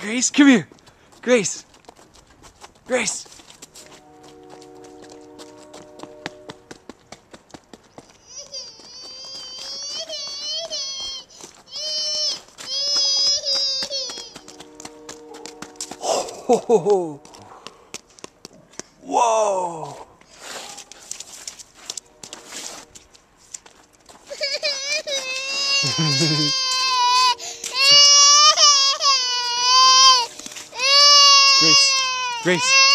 Grace, come here. Grace. Grace. Oh, whoa. Grace.